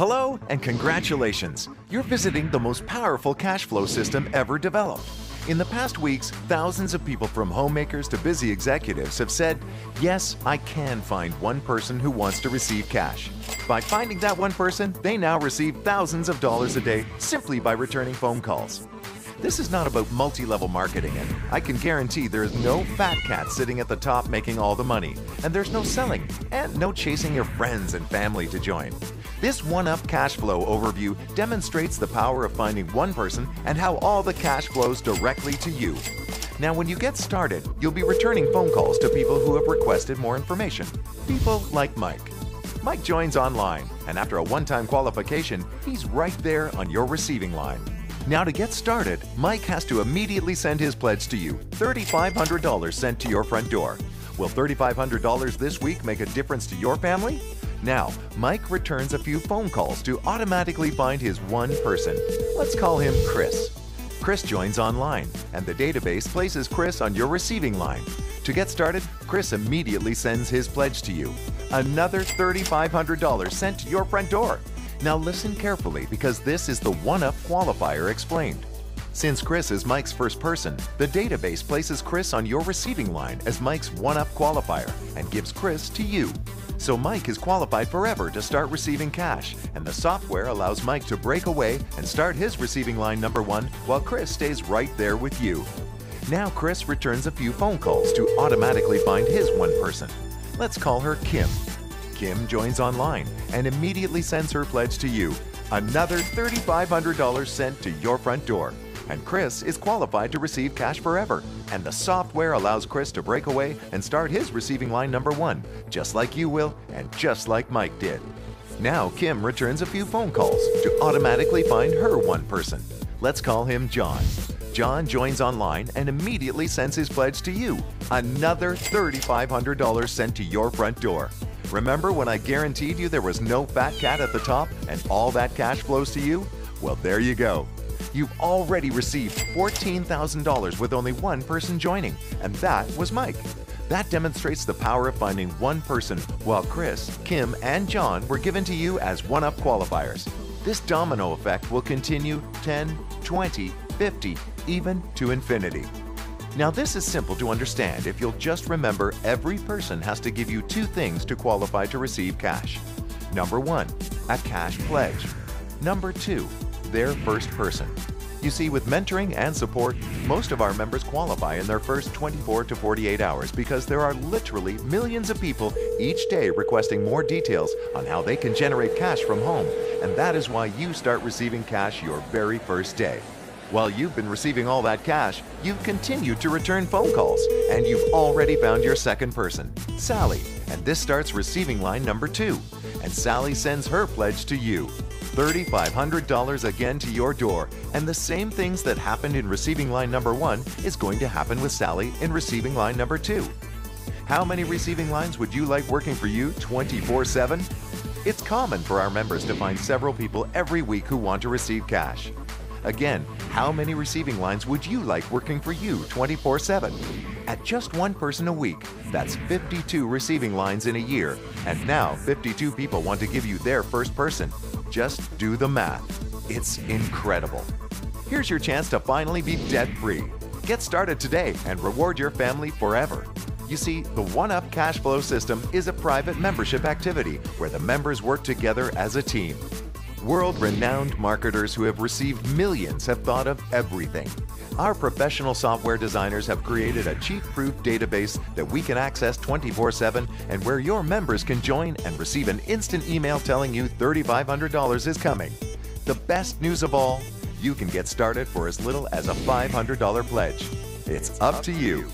Hello and congratulations! You're visiting the most powerful cash flow system ever developed. In the past weeks, thousands of people from homemakers to busy executives have said, Yes, I can find one person who wants to receive cash. By finding that one person, they now receive thousands of dollars a day simply by returning phone calls. This is not about multi level marketing, and I can guarantee there is no fat cat sitting at the top making all the money, and there's no selling, and no chasing your friends and family to join. This one up cash flow overview demonstrates the power of finding one person and how all the cash flows directly to you. Now, when you get started, you'll be returning phone calls to people who have requested more information. People like Mike. Mike joins online, and after a one time qualification, he's right there on your receiving line. Now, to get started, Mike has to immediately send his pledge to you $3,500 sent to your front door. Will $3,500 this week make a difference to your family? Now, Mike returns a few phone calls to automatically find his one person. Let's call him Chris. Chris joins online, and the database places Chris on your receiving line. To get started, Chris immediately sends his pledge to you. Another $3,500 sent to your front door. Now listen carefully because this is the one up qualifier explained. Since Chris is Mike's first person, the database places Chris on your receiving line as Mike's one up qualifier and gives Chris to you. So Mike is qualified forever to start receiving cash, and the software allows Mike to break away and start his receiving line number one while Chris stays right there with you. Now Chris returns a few phone calls to automatically find his one person. Let's call her Kim. Kim joins online and immediately sends her pledge to you. Another $3,500 sent to your front door. And Chris is qualified to receive cash forever. And the software allows Chris to break away and start his receiving line number one, just like you will and just like Mike did. Now Kim returns a few phone calls to automatically find her one person. Let's call him John. John joins online and immediately sends his pledge to you. Another $3,500 sent to your front door. Remember when I guaranteed you there was no fat cat at the top and all that cash flows to you? Well, there you go. You've already received $14,000 with only one person joining, and that was Mike. That demonstrates the power of finding one person, while Chris, Kim, and John were given to you as one up qualifiers. This domino effect will continue 10, 20, 50, even to infinity. Now, this is simple to understand if you'll just remember every person has to give you two things to qualify to receive cash. Number one, a cash pledge. Number two, their first person. You see, with mentoring and support, most of our members qualify in their first 24 to 48 hours because there are literally millions of people each day requesting more details on how they can generate cash from home, and that is why you start receiving cash your very first day. While you've been receiving all that cash, you've continued to return phone calls, and you've already found your second person, Sally, and this starts receiving line number two. And Sally sends her pledge to you. $3,500 again to your door, and the same things that happened in receiving line number one is going to happen with Sally in receiving line number two. How many receiving lines would you like working for you 24 7? It's common for our members to find several people every week who want to receive cash. Again, how many receiving lines would you like working for you 24 7? At just one person a week, that's 52 receiving lines in a year, and now 52 people want to give you their first person. Just do the math. It's incredible. Here's your chance to finally be debt free. Get started today and reward your family forever. You see, the One Up Cash Flow System is a private membership activity where the members work together as a team. World renowned marketers who have received millions have thought of everything. Our professional software designers have created a cheat proof database that we can access 24 7 and where your members can join and receive an instant email telling you $3,500 is coming. The best news of all you can get started for as little as a $500 pledge. It's up to you.